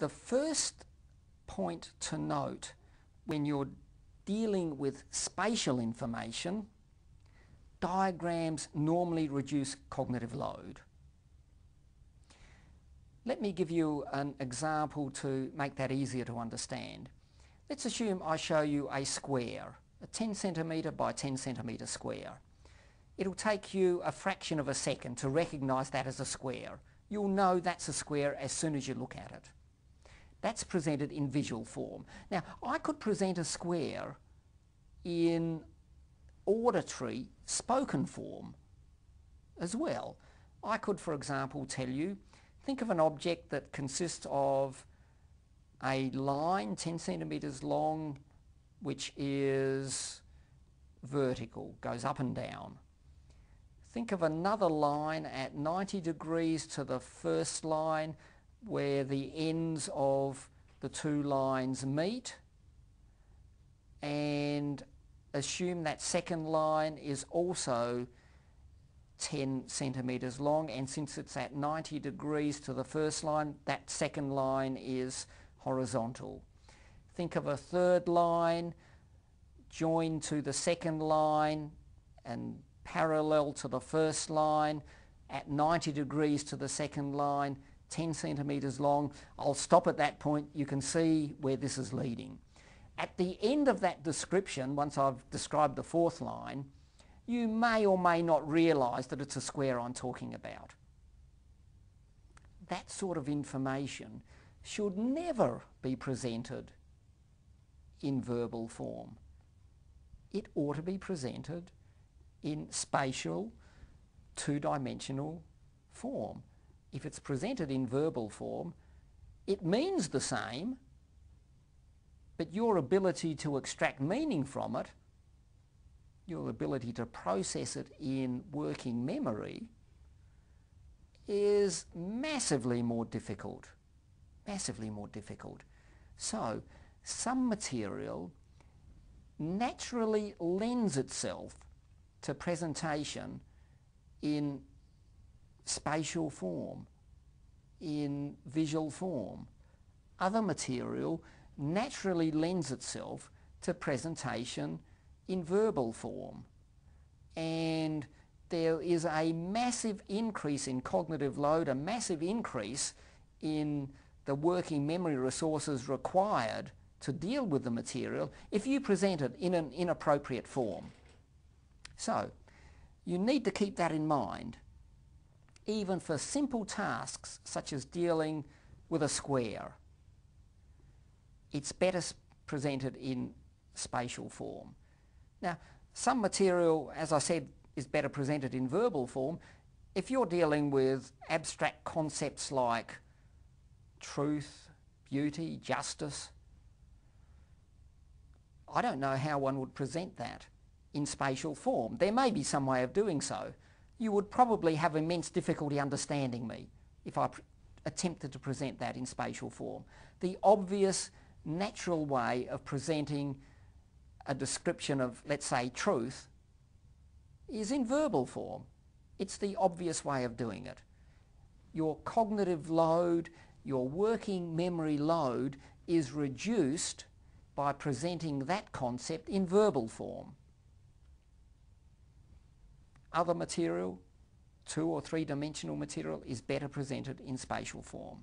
the first point to note when you're dealing with spatial information, diagrams normally reduce cognitive load. Let me give you an example to make that easier to understand. Let's assume I show you a square, a 10 centimetre by 10 centimetre square. It'll take you a fraction of a second to recognise that as a square. You'll know that's a square as soon as you look at it. That's presented in visual form. Now, I could present a square in auditory spoken form as well. I could, for example, tell you, think of an object that consists of a line 10 centimetres long which is vertical, goes up and down. Think of another line at 90 degrees to the first line where the ends of the two lines meet and assume that second line is also 10 centimetres long and since it's at 90 degrees to the first line that second line is horizontal. Think of a third line joined to the second line and parallel to the first line at 90 degrees to the second line 10 centimetres long. I'll stop at that point. You can see where this is leading. At the end of that description, once I've described the fourth line, you may or may not realise that it's a square I'm talking about. That sort of information should never be presented in verbal form. It ought to be presented in spatial, two-dimensional form. If it's presented in verbal form, it means the same, but your ability to extract meaning from it, your ability to process it in working memory, is massively more difficult. Massively more difficult. So, some material naturally lends itself to presentation in spatial form, in visual form. Other material naturally lends itself to presentation in verbal form. And there is a massive increase in cognitive load, a massive increase in the working memory resources required to deal with the material if you present it in an inappropriate form. So, you need to keep that in mind, even for simple tasks such as dealing with a square it's better presented in spatial form. Now, some material, as I said, is better presented in verbal form. If you're dealing with abstract concepts like truth, beauty, justice, I don't know how one would present that in spatial form. There may be some way of doing so. You would probably have immense difficulty understanding me if I attempted to present that in spatial form. The obvious natural way of presenting a description of, let's say, truth is in verbal form. It's the obvious way of doing it. Your cognitive load, your working memory load is reduced by presenting that concept in verbal form. Other material, two or three dimensional material, is better presented in spatial form.